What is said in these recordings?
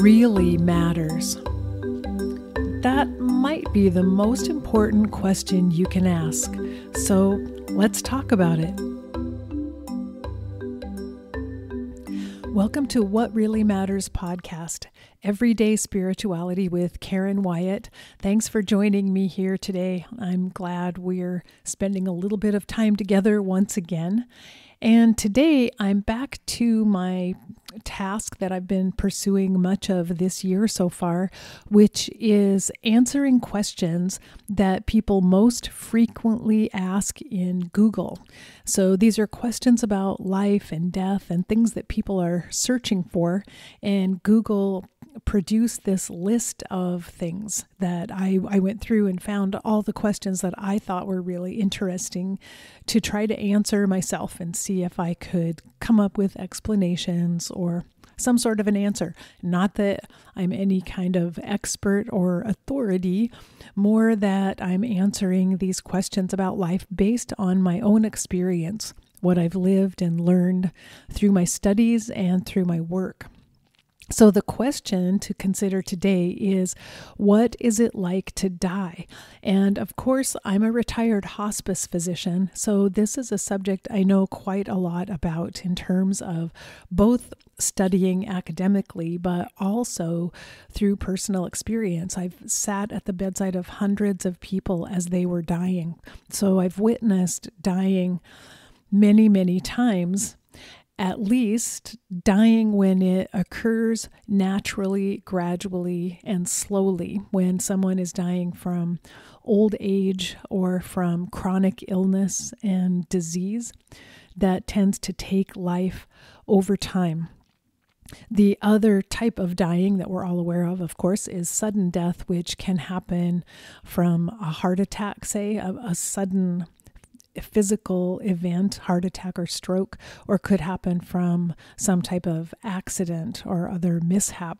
really matters? That might be the most important question you can ask. So let's talk about it. Welcome to What Really Matters podcast, Everyday Spirituality with Karen Wyatt. Thanks for joining me here today. I'm glad we're spending a little bit of time together once again. And today I'm back to my task that I've been pursuing much of this year so far, which is answering questions that people most frequently ask in Google. So these are questions about life and death and things that people are searching for, and Google produced this list of things that I, I went through and found all the questions that I thought were really interesting to try to answer myself and see if I could come up with explanations or some sort of an answer. Not that I'm any kind of expert or authority, more that I'm answering these questions about life based on my own experience, what I've lived and learned through my studies and through my work. So, the question to consider today is what is it like to die? And of course, I'm a retired hospice physician, so this is a subject I know quite a lot about in terms of both studying academically, but also through personal experience. I've sat at the bedside of hundreds of people as they were dying. So, I've witnessed dying many, many times at least dying when it occurs naturally, gradually, and slowly. When someone is dying from old age or from chronic illness and disease, that tends to take life over time. The other type of dying that we're all aware of, of course, is sudden death, which can happen from a heart attack, say, a, a sudden physical event, heart attack or stroke, or could happen from some type of accident or other mishap.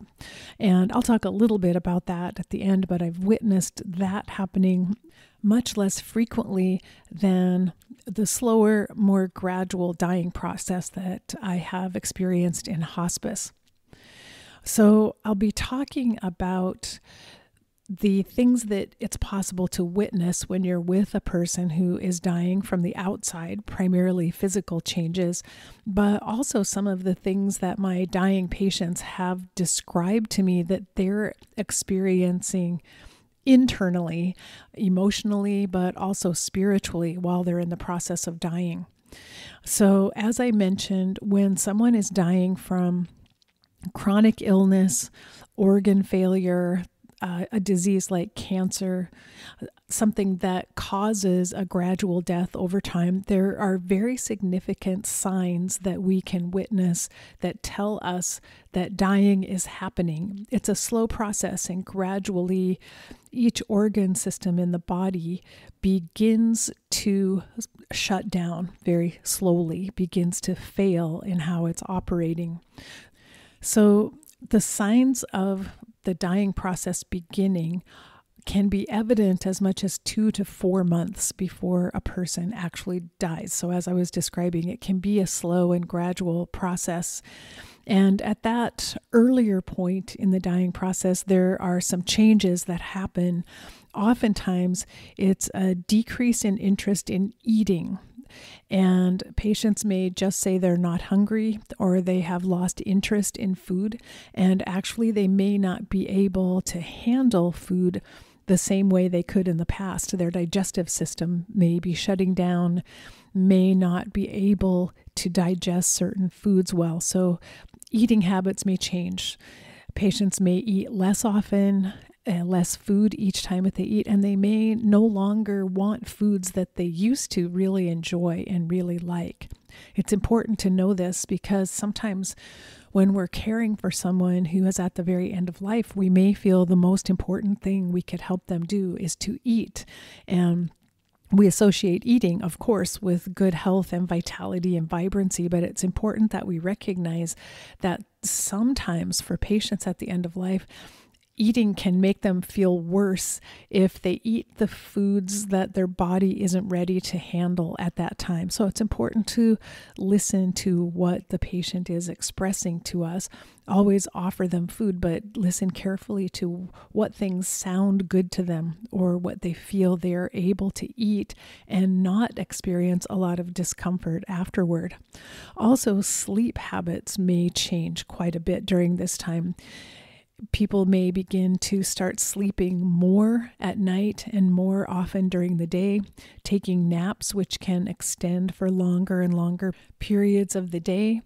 And I'll talk a little bit about that at the end, but I've witnessed that happening much less frequently than the slower, more gradual dying process that I have experienced in hospice. So, I'll be talking about the things that it's possible to witness when you're with a person who is dying from the outside, primarily physical changes, but also some of the things that my dying patients have described to me that they're experiencing internally, emotionally, but also spiritually while they're in the process of dying. So, as I mentioned, when someone is dying from chronic illness, organ failure, uh, a disease like cancer, something that causes a gradual death over time, there are very significant signs that we can witness that tell us that dying is happening. It's a slow process, and gradually, each organ system in the body begins to shut down very slowly, begins to fail in how it's operating. So, the signs of the dying process beginning can be evident as much as two to four months before a person actually dies. So, as I was describing, it can be a slow and gradual process. And at that earlier point in the dying process, there are some changes that happen. Oftentimes, it's a decrease in interest in eating. And patients may just say they're not hungry or they have lost interest in food. And actually, they may not be able to handle food the same way they could in the past. Their digestive system may be shutting down, may not be able to digest certain foods well. So, eating habits may change. Patients may eat less often uh, less food each time that they eat, and they may no longer want foods that they used to really enjoy and really like. It's important to know this because sometimes when we're caring for someone who is at the very end of life, we may feel the most important thing we could help them do is to eat. And we associate eating, of course, with good health and vitality and vibrancy, but it's important that we recognize that sometimes for patients at the end of life, eating can make them feel worse if they eat the foods that their body isn't ready to handle at that time. So it's important to listen to what the patient is expressing to us. Always offer them food, but listen carefully to what things sound good to them or what they feel they're able to eat and not experience a lot of discomfort afterward. Also, sleep habits may change quite a bit during this time people may begin to start sleeping more at night and more often during the day, taking naps, which can extend for longer and longer periods of the day.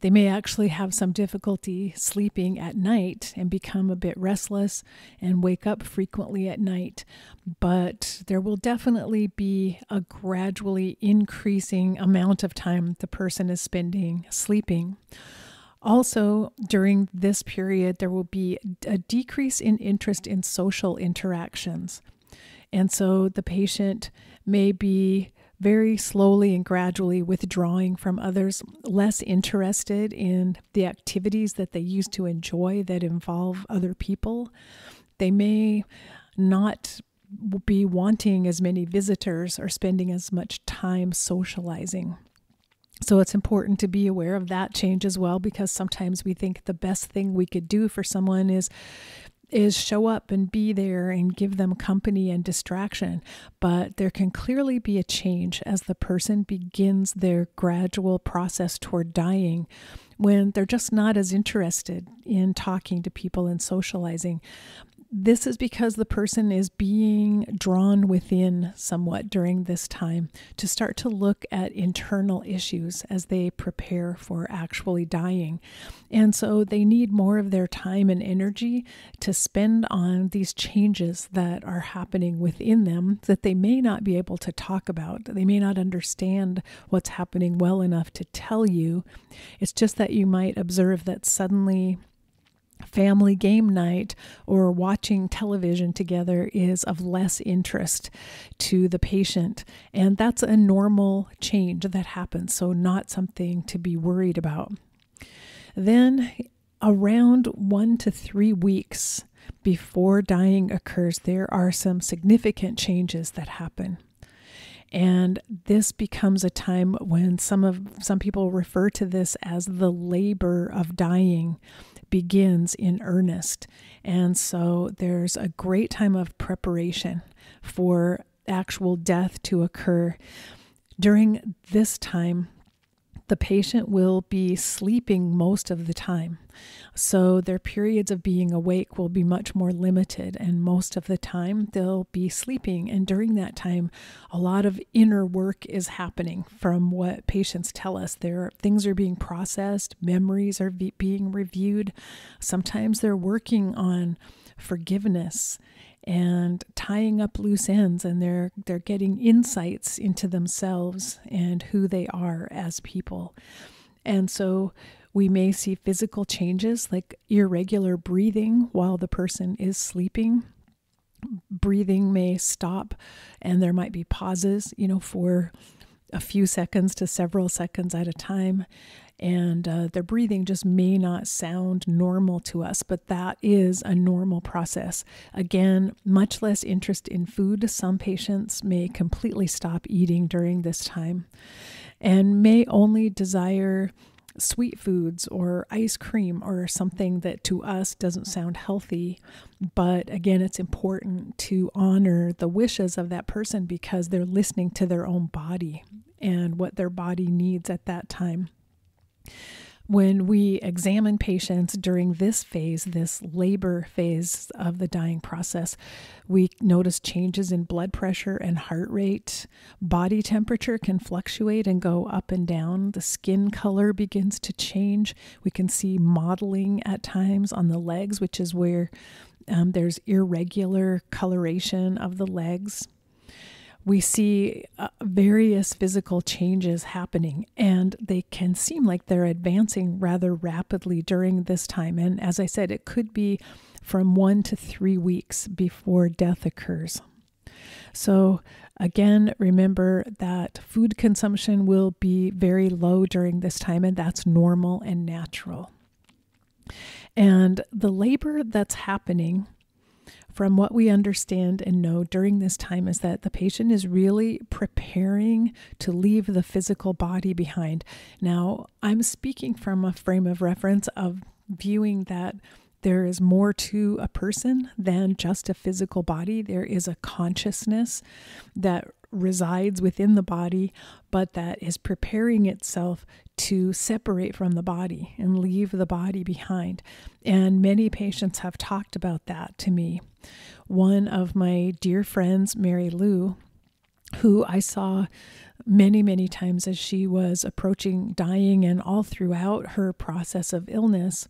They may actually have some difficulty sleeping at night and become a bit restless and wake up frequently at night. But there will definitely be a gradually increasing amount of time the person is spending sleeping. Also, during this period, there will be a decrease in interest in social interactions. And so the patient may be very slowly and gradually withdrawing from others, less interested in the activities that they used to enjoy that involve other people. They may not be wanting as many visitors or spending as much time socializing. So it's important to be aware of that change as well because sometimes we think the best thing we could do for someone is is show up and be there and give them company and distraction. But there can clearly be a change as the person begins their gradual process toward dying when they're just not as interested in talking to people and socializing this is because the person is being drawn within somewhat during this time to start to look at internal issues as they prepare for actually dying. And so they need more of their time and energy to spend on these changes that are happening within them that they may not be able to talk about. They may not understand what's happening well enough to tell you. It's just that you might observe that suddenly family game night or watching television together is of less interest to the patient. And that's a normal change that happens, so not something to be worried about. Then, around one to three weeks before dying occurs, there are some significant changes that happen and this becomes a time when some of some people refer to this as the labor of dying begins in earnest. And so there's a great time of preparation for actual death to occur. During this time, the patient will be sleeping most of the time. So their periods of being awake will be much more limited, and most of the time they'll be sleeping. And during that time, a lot of inner work is happening from what patients tell us. There, things are being processed, memories are be- being reviewed. Sometimes they're working on forgiveness and tying up loose ends and they're they're getting insights into themselves and who they are as people. And so we may see physical changes like irregular breathing while the person is sleeping. Breathing may stop and there might be pauses, you know, for a few seconds to several seconds at a time and uh, their breathing just may not sound normal to us, but that is a normal process. Again, much less interest in food. Some patients may completely stop eating during this time and may only desire sweet foods or ice cream or something that to us doesn't sound healthy. But again, it's important to honor the wishes of that person because they're listening to their own body and what their body needs at that time. When we examine patients during this phase, this labor phase of the dying process, we notice changes in blood pressure and heart rate. Body temperature can fluctuate and go up and down. The skin color begins to change. We can see mottling at times on the legs, which is where um, there's irregular coloration of the legs we see uh, various physical changes happening, and they can seem like they're advancing rather rapidly during this time. And as I said, it could be from one to three weeks before death occurs. So, again, remember that food consumption will be very low during this time, and that's normal and natural. And the labor that's happening from what we understand and know during this time is that the patient is really preparing to leave the physical body behind. Now, I'm speaking from a frame of reference of viewing that there is more to a person than just a physical body. There is a consciousness that resides within the body, but that is preparing itself to separate from the body and leave the body behind. And many patients have talked about that to me. One of my dear friends, Mary Lou, who I saw many, many times as she was approaching dying and all throughout her process of illness,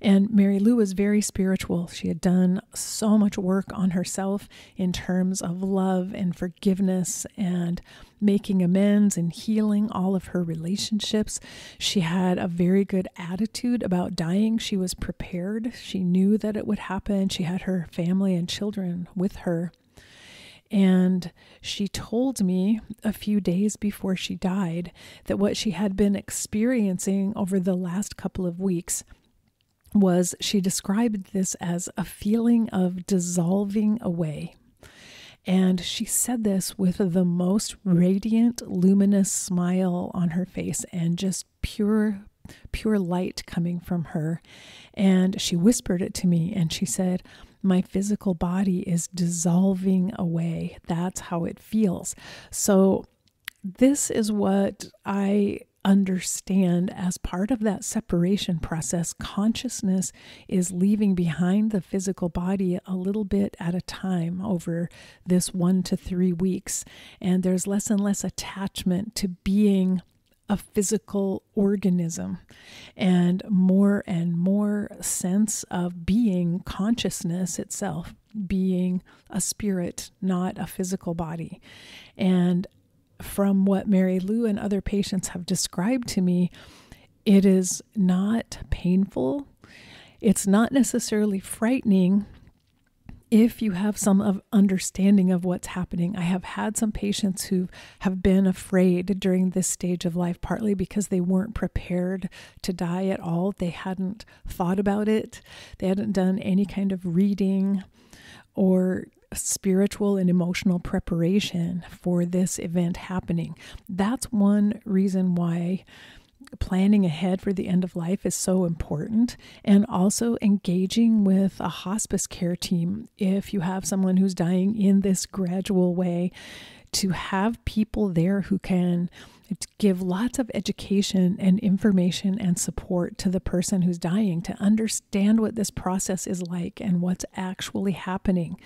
and Mary Lou was very spiritual. She had done so much work on herself in terms of love and forgiveness and making amends and healing all of her relationships. She had a very good attitude about dying. She was prepared. She knew that it would happen. She had her family and children with her. And she told me a few days before she died that what she had been experiencing over the last couple of weeks was she described this as a feeling of dissolving away. And she said this with the most radiant, luminous smile on her face and just pure, pure light coming from her. And she whispered it to me and she said, My physical body is dissolving away. That's how it feels. So, this is what I understand as part of that separation process, consciousness is leaving behind the physical body a little bit at a time over this one to three weeks. And there's less and less attachment to being a physical organism and more and more sense of being consciousness itself being a spirit not a physical body and from what Mary Lou and other patients have described to me, it is not painful. It's not necessarily frightening if you have some of understanding of what's happening. I have had some patients who have been afraid during this stage of life, partly because they weren't prepared to die at all. They hadn't thought about it, they hadn't done any kind of reading or spiritual and emotional preparation for this event happening. That's one reason why planning ahead for the end of life is so important and also engaging with a hospice care team if you have someone who's dying in this gradual way to have people there who can give lots of education and information and support to the person who's dying to understand what this process is like and what's actually happening.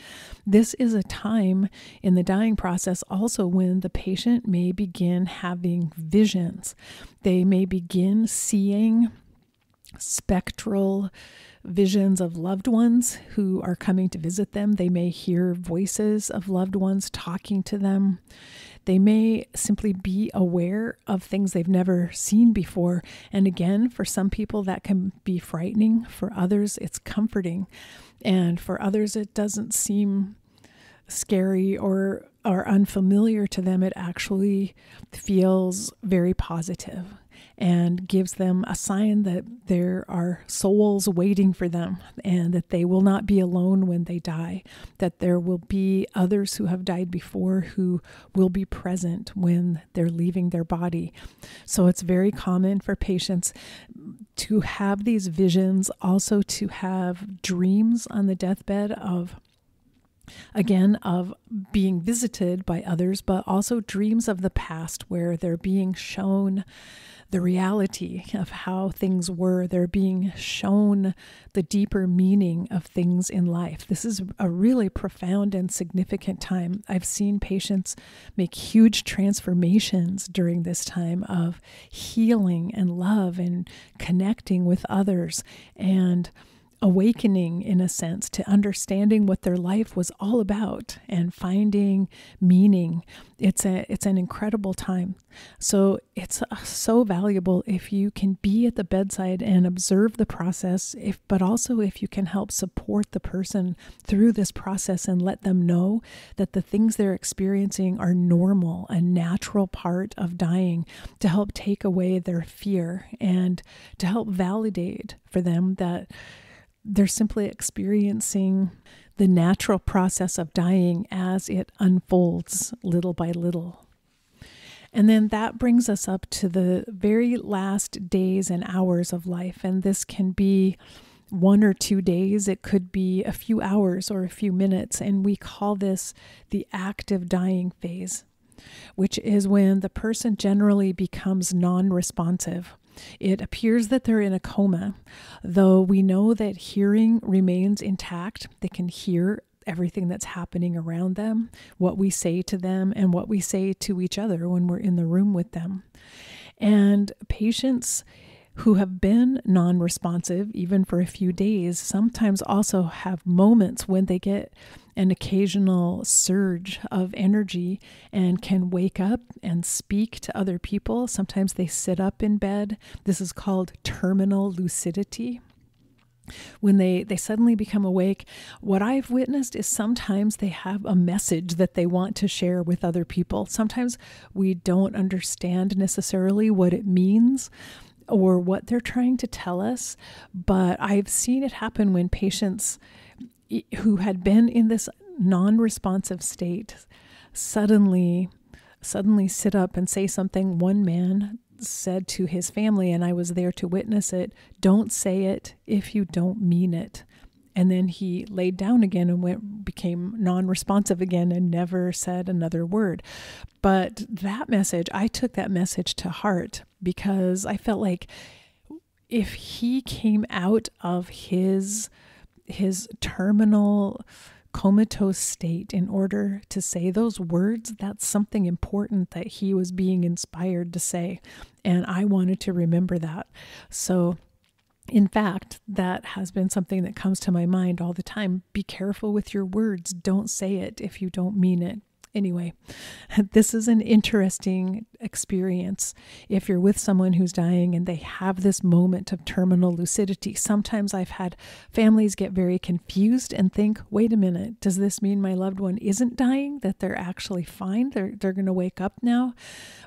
This is a time in the dying process also when the patient may begin having visions. They may begin seeing spectral visions of loved ones who are coming to visit them. They may hear voices of loved ones talking to them. They may simply be aware of things they've never seen before. And again, for some people, that can be frightening. For others, it's comforting. And for others, it doesn't seem scary or, or unfamiliar to them. It actually feels very positive and gives them a sign that there are souls waiting for them and that they will not be alone when they die, that there will be others who have died before who will be present when they're leaving their body. So it's very common for patients to have these visions, also to have dreams on the deathbed of again of being visited by others but also dreams of the past where they're being shown the reality of how things were. They're being shown the deeper meaning of things in life. This is a really profound and significant time. I've seen patients make huge transformations during this time of healing and love and connecting with others and awakening in a sense to understanding what their life was all about and finding meaning. It's a it's an incredible time. So it's uh, so valuable if you can be at the bedside and observe the process if but also if you can help support the person through this process and let them know that the things they're experiencing are normal a natural part of dying to help take away their fear and to help validate for them that they're simply experiencing the natural process of dying as it unfolds little by little. And then that brings us up to the very last days and hours of life. And this can be one or two days, it could be a few hours or a few minutes. And we call this the active dying phase, which is when the person generally becomes non responsive. It appears that they're in a coma, though we know that hearing remains intact. They can hear everything that's happening around them, what we say to them, and what we say to each other when we're in the room with them. And patients who have been non responsive, even for a few days, sometimes also have moments when they get an occasional surge of energy and can wake up and speak to other people. Sometimes they sit up in bed. This is called terminal lucidity when they they suddenly become awake what i've witnessed is sometimes they have a message that they want to share with other people sometimes we don't understand necessarily what it means or what they're trying to tell us but i've seen it happen when patients who had been in this non-responsive state suddenly suddenly sit up and say something one man said to his family, and I was there to witness it don't say it if you don't mean it. And then he laid down again and went became non-responsive again and never said another word. But that message, I took that message to heart because I felt like if he came out of his his terminal comatose state in order to say those words, that's something important that he was being inspired to say. And I wanted to remember that. So, in fact, that has been something that comes to my mind all the time. Be careful with your words. Don't say it if you don't mean it. Anyway, this is an interesting experience if you're with someone who's dying and they have this moment of terminal lucidity. Sometimes I've had families get very confused and think, wait a minute, does this mean my loved one isn't dying, that they're actually fine? They're, they're going to wake up now?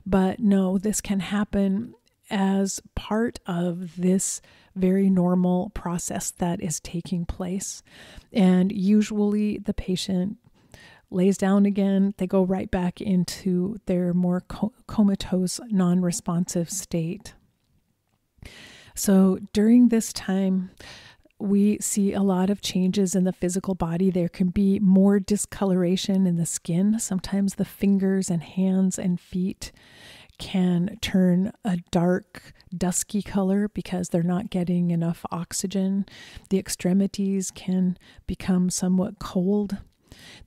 But no, this can happen as part of this very normal process that is taking place. And usually the patient lays down again, they go right back into their more comatose, non responsive state. So during this time, we see a lot of changes in the physical body. There can be more discoloration in the skin. Sometimes the fingers and hands and feet can turn a dark, dusky color because they're not getting enough oxygen. The extremities can become somewhat cold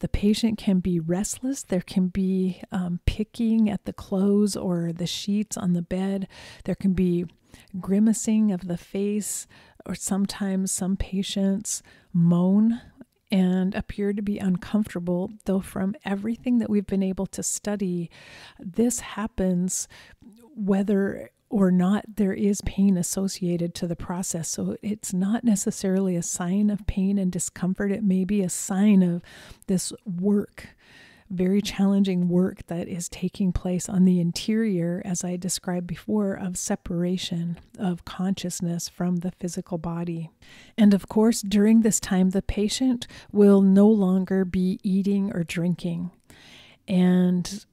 the patient can be restless. There can be um, picking at the clothes or the sheets on the bed. There can be grimacing of the face, or sometimes some patients moan and appear to be uncomfortable, though, from everything that we've been able to study, this happens whether or not there is pain associated to the process. So it's not necessarily a sign of pain and discomfort. It may be a sign of this work, very challenging work that is taking place on the interior, as I described before, of separation of consciousness from the physical body. And of course, during this time, the patient will no longer be eating or drinking. And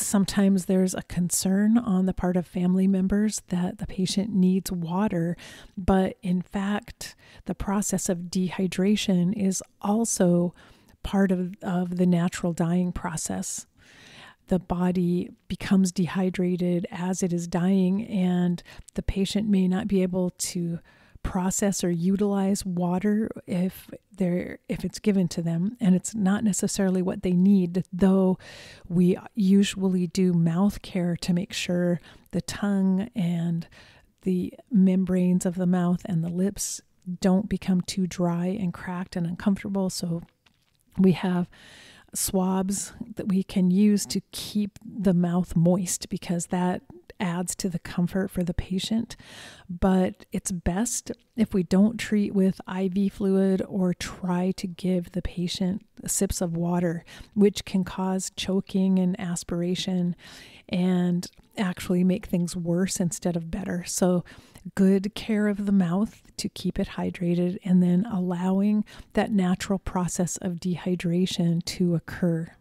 sometimes there's a concern on the part of family members that the patient needs water, but in fact, the process of dehydration is also part of, of the natural dying process. The body becomes dehydrated as it is dying, and the patient may not be able to process or utilize water if they're if it's given to them and it's not necessarily what they need though we usually do mouth care to make sure the tongue and the membranes of the mouth and the lips don't become too dry and cracked and uncomfortable. So we have swabs that we can use to keep the mouth moist because that adds to the comfort for the patient. But it's best if we don't treat with IV fluid or try to give the patient sips of water, which can cause choking and aspiration and actually make things worse instead of better. So good care of the mouth to keep it hydrated, and then allowing that natural process of dehydration to occur.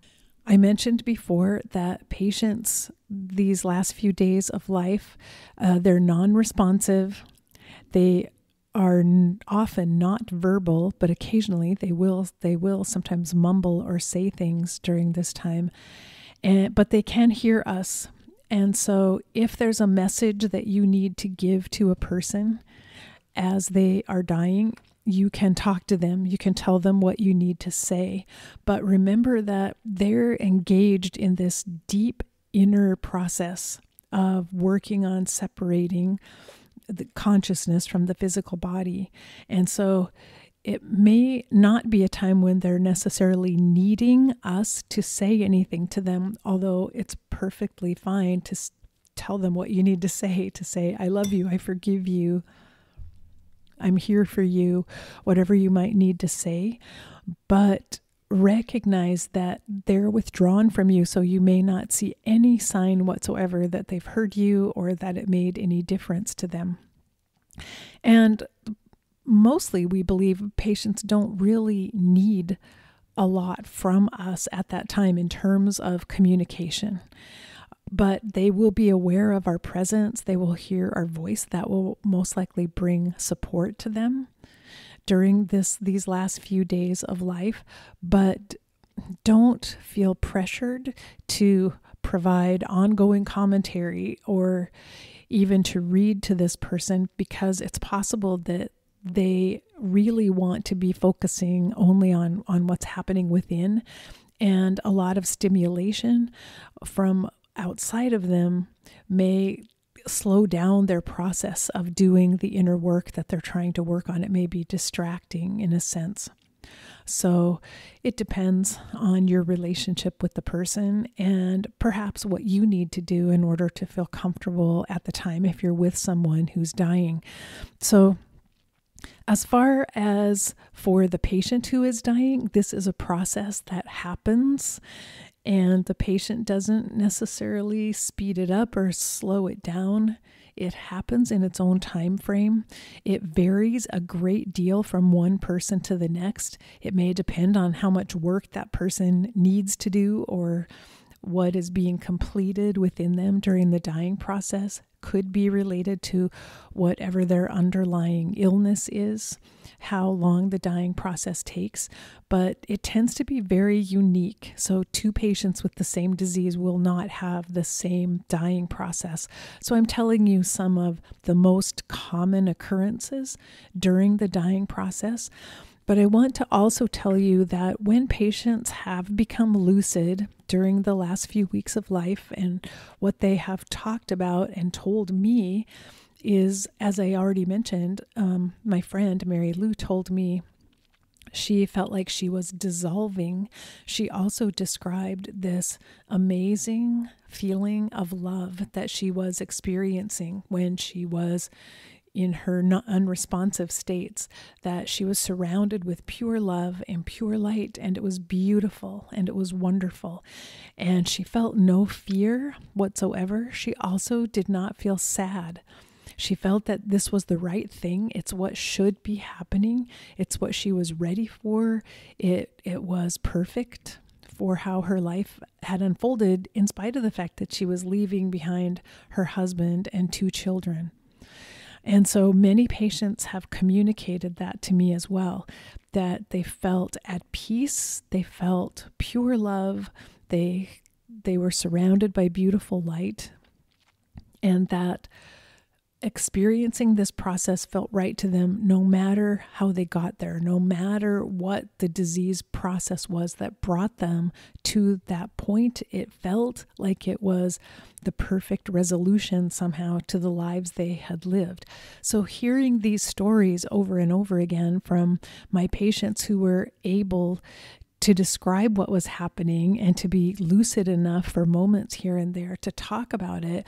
I mentioned before that patients, these last few days of life, uh, they're non responsive. They are often not verbal, but occasionally they will they will sometimes mumble or say things during this time. And but they can hear us. And so if there's a message that you need to give to a person as they are dying, you can talk to them, you can tell them what you need to say. But remember that they're engaged in this deep inner process of working on separating the consciousness from the physical body. And so it may not be a time when they're necessarily needing us to say anything to them, although it's perfectly fine to tell them what you need to say, to say, I love you, I forgive you, I'm here for you, whatever you might need to say. But recognize that they're withdrawn from you, so you may not see any sign whatsoever that they've heard you or that it made any difference to them. And mostly, we believe patients don't really need a lot from us at that time in terms of communication. But they will be aware of our presence. They will hear our voice. That will most likely bring support to them during this these last few days of life, but don't feel pressured to provide ongoing commentary or even to read to this person because it's possible that they really want to be focusing only on on what's happening within and a lot of stimulation from outside of them may slow down their process of doing the inner work that they're trying to work on. It may be distracting in a sense. So it depends on your relationship with the person and perhaps what you need to do in order to feel comfortable at the time if you're with someone who's dying. So as far as for the patient who is dying, this is a process that happens and the patient doesn't necessarily speed it up or slow it down. It happens in its own time frame. It varies a great deal from one person to the next. It may depend on how much work that person needs to do or what is being completed within them during the dying process could be related to whatever their underlying illness is, how long the dying process takes, but it tends to be very unique. So, two patients with the same disease will not have the same dying process. So, I'm telling you some of the most common occurrences during the dying process. But I want to also tell you that when patients have become lucid during the last few weeks of life, and what they have talked about and told me is, as I already mentioned, um, my friend Mary Lou told me she felt like she was dissolving. She also described this amazing feeling of love that she was experiencing when she was in her unresponsive states that she was surrounded with pure love and pure light and it was beautiful and it was wonderful. And she felt no fear whatsoever. She also did not feel sad. She felt that this was the right thing. It's what should be happening. It's what she was ready for. It it was perfect for how her life had unfolded in spite of the fact that she was leaving behind her husband and two children and so many patients have communicated that to me as well that they felt at peace, they felt pure love, they they were surrounded by beautiful light and that experiencing this process felt right to them no matter how they got there, no matter what the disease process was that brought them to that point. It felt like it was the perfect resolution somehow to the lives they had lived. So, hearing these stories over and over again from my patients who were able to describe what was happening and to be lucid enough for moments here and there to talk about it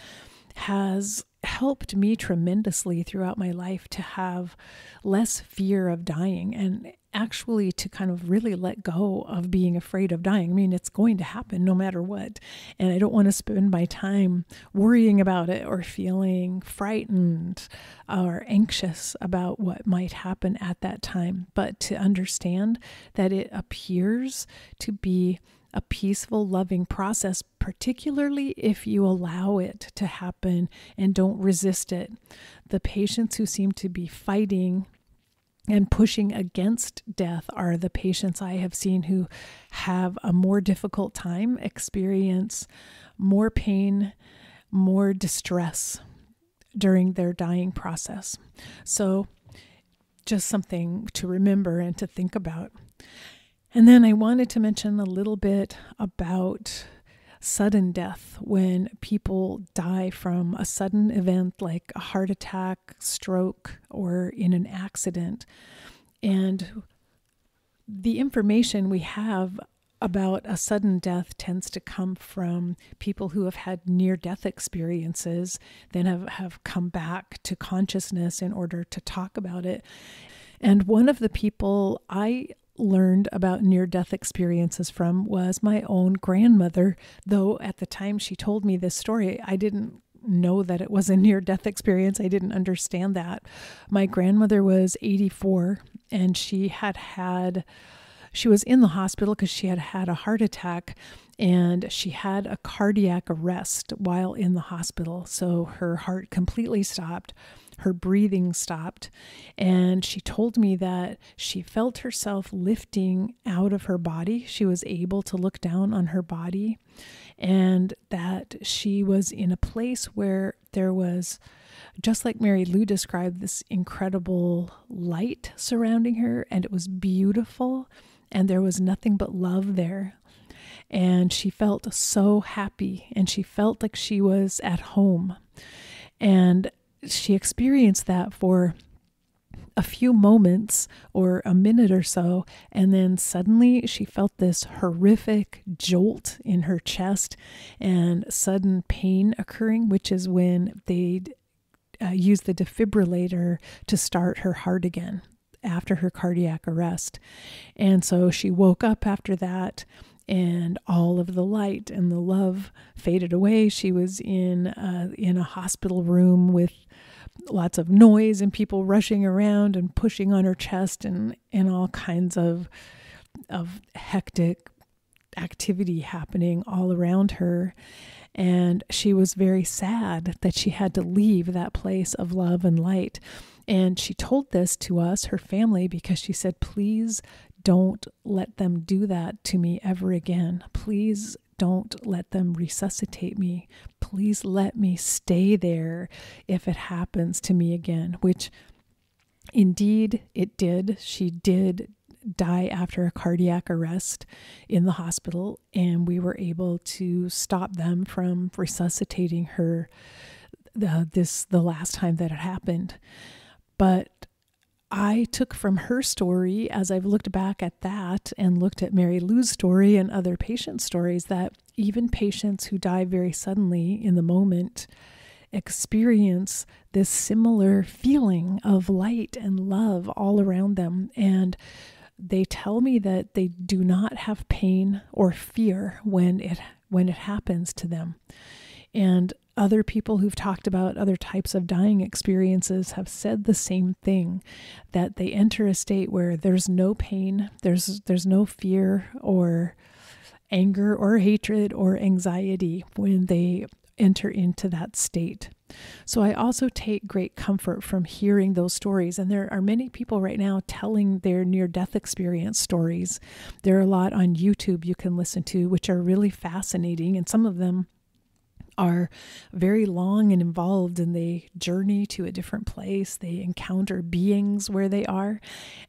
has helped me tremendously throughout my life to have less fear of dying and actually to kind of really let go of being afraid of dying. I mean, it's going to happen no matter what. And I don't want to spend my time worrying about it or feeling frightened or anxious about what might happen at that time, but to understand that it appears to be a peaceful, loving process, particularly if you allow it to happen and don't resist it. The patients who seem to be fighting and pushing against death are the patients I have seen who have a more difficult time, experience more pain, more distress during their dying process. So, just something to remember and to think about. And then I wanted to mention a little bit about sudden death when people die from a sudden event like a heart attack, stroke, or in an accident. And the information we have about a sudden death tends to come from people who have had near death experiences, then have, have come back to consciousness in order to talk about it. And one of the people I learned about near death experiences from was my own grandmother, though at the time she told me this story, I didn't know that it was a near death experience. I didn't understand that. My grandmother was 84 and she had had she was in the hospital because she had had a heart attack and she had a cardiac arrest while in the hospital. So her heart completely stopped her breathing stopped. And she told me that she felt herself lifting out of her body. She was able to look down on her body, and that she was in a place where there was, just like Mary Lou described, this incredible light surrounding her, and it was beautiful, and there was nothing but love there and she felt so happy and she felt like she was at home. And she experienced that for a few moments or a minute or so, and then suddenly she felt this horrific jolt in her chest and sudden pain occurring, which is when they uh, use the defibrillator to start her heart again after her cardiac arrest. And so she woke up after that and all of the light and the love faded away. She was in uh, in a hospital room with lots of noise and people rushing around and pushing on her chest and and all kinds of of hectic activity happening all around her. And she was very sad that she had to leave that place of love and light. And she told this to us her family because she said please don't let them do that to me ever again. Please don't let them resuscitate me. Please let me stay there if it happens to me again, which indeed it did. She did die after a cardiac arrest in the hospital, and we were able to stop them from resuscitating her the, this the last time that it happened. But I took from her story, as I've looked back at that and looked at Mary Lou's story and other patient stories, that even patients who die very suddenly in the moment experience this similar feeling of light and love all around them. And they tell me that they do not have pain or fear when it when it happens to them. And other people who've talked about other types of dying experiences have said the same thing that they enter a state where there's no pain, there's there's no fear or anger or hatred or anxiety when they enter into that state. So I also take great comfort from hearing those stories. And there are many people right now telling their near death experience stories. There are a lot on YouTube you can listen to, which are really fascinating. And some of them are very long and involved and they journey to a different place. They encounter beings where they are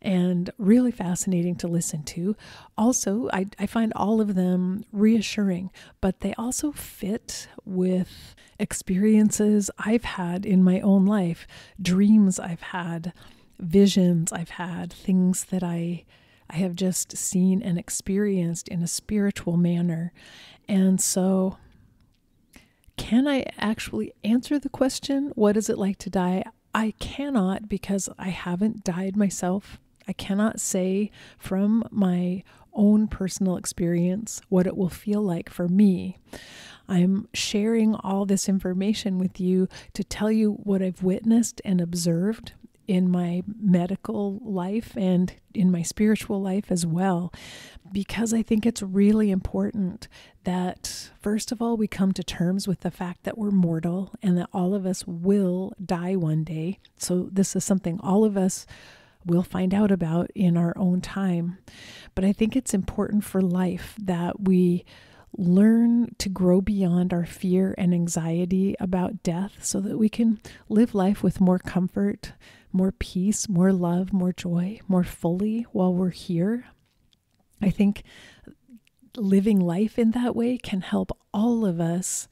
and really fascinating to listen to. Also, I, I find all of them reassuring, but they also fit with experiences I've had in my own life, dreams I've had, visions I've had, things that I. I have just seen and experienced in a spiritual manner. And so can I actually answer the question, what is it like to die? I cannot because I haven't died myself. I cannot say from my own personal experience what it will feel like for me. I'm sharing all this information with you to tell you what I've witnessed and observed in my medical life and in my spiritual life as well, because I think it's really important that, first of all, we come to terms with the fact that we're mortal and that all of us will die one day. So, this is something all of us will find out about in our own time. But I think it's important for life that we learn to grow beyond our fear and anxiety about death so that we can live life with more comfort, more peace, more love, more joy, more fully while we're here. I think living life in that way can help all of us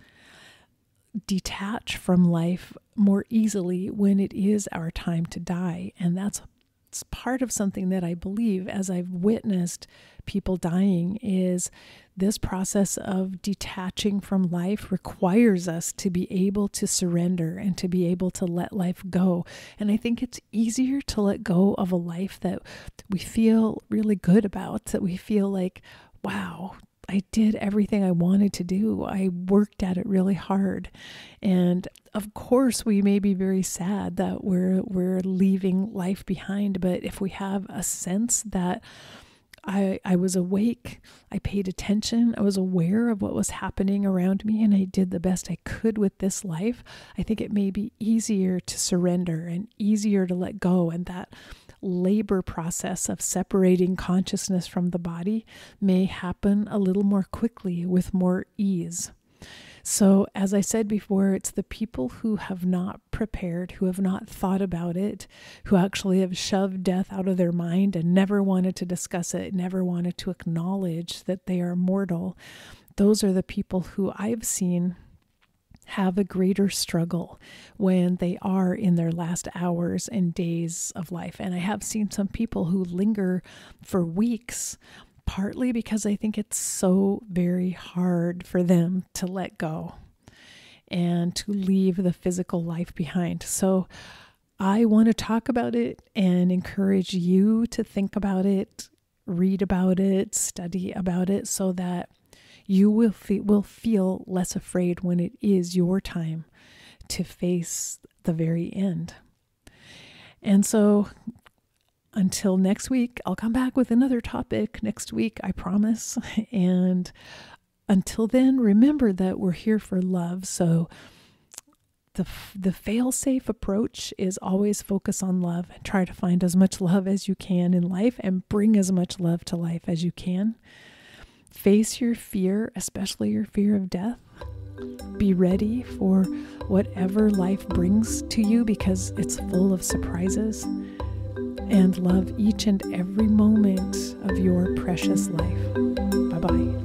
detach from life more easily when it is our time to die. And that's it's part of something that I believe as I've witnessed people dying is this process of detaching from life requires us to be able to surrender and to be able to let life go. And I think it's easier to let go of a life that we feel really good about, that we feel like, wow, I did everything I wanted to do. I worked at it really hard. And of course we may be very sad that we're we're leaving life behind, but if we have a sense that I, I was awake. I paid attention. I was aware of what was happening around me, and I did the best I could with this life. I think it may be easier to surrender and easier to let go. And that labor process of separating consciousness from the body may happen a little more quickly with more ease. So, as I said before, it's the people who have not prepared, who have not thought about it, who actually have shoved death out of their mind and never wanted to discuss it, never wanted to acknowledge that they are mortal. Those are the people who I've seen have a greater struggle when they are in their last hours and days of life. And I have seen some people who linger for weeks partly because I think it's so very hard for them to let go and to leave the physical life behind. So I want to talk about it and encourage you to think about it, read about it, study about it so that you will feel, will feel less afraid when it is your time to face the very end. And so until next week, I'll come back with another topic next week, I promise. And until then, remember that we're here for love. So the the fail-safe approach is always focus on love and try to find as much love as you can in life and bring as much love to life as you can. Face your fear, especially your fear of death. Be ready for whatever life brings to you because it's full of surprises and love each and every moment of your precious life.